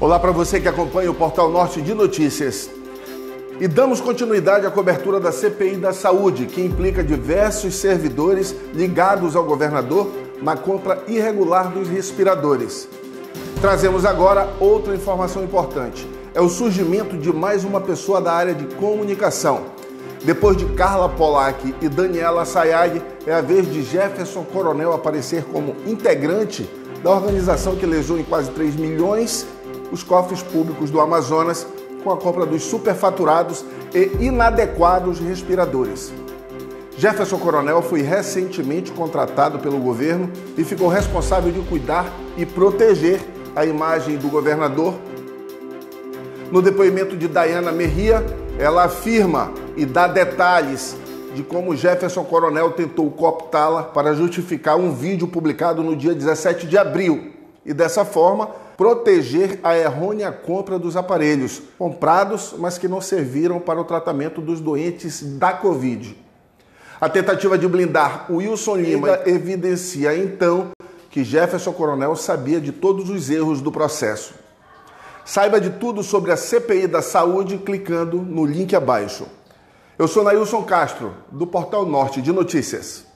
Olá para você que acompanha o Portal Norte de Notícias. E damos continuidade à cobertura da CPI da Saúde, que implica diversos servidores ligados ao governador na compra irregular dos respiradores. Trazemos agora outra informação importante. É o surgimento de mais uma pessoa da área de comunicação. Depois de Carla Polac e Daniela Sayag, é a vez de Jefferson Coronel aparecer como integrante da organização que lesou em quase 3 milhões os cofres públicos do Amazonas com a compra dos superfaturados e inadequados respiradores. Jefferson Coronel foi recentemente contratado pelo governo e ficou responsável de cuidar e proteger a imagem do governador. No depoimento de Dayana Merria, ela afirma e dá detalhes de como Jefferson Coronel tentou cooptá-la para justificar um vídeo publicado no dia 17 de abril e dessa forma proteger a errônea compra dos aparelhos comprados, mas que não serviram para o tratamento dos doentes da Covid. A tentativa de blindar Wilson Lima evidencia então que Jefferson Coronel sabia de todos os erros do processo. Saiba de tudo sobre a CPI da saúde clicando no link abaixo. Eu sou Nailson Castro, do Portal Norte de Notícias.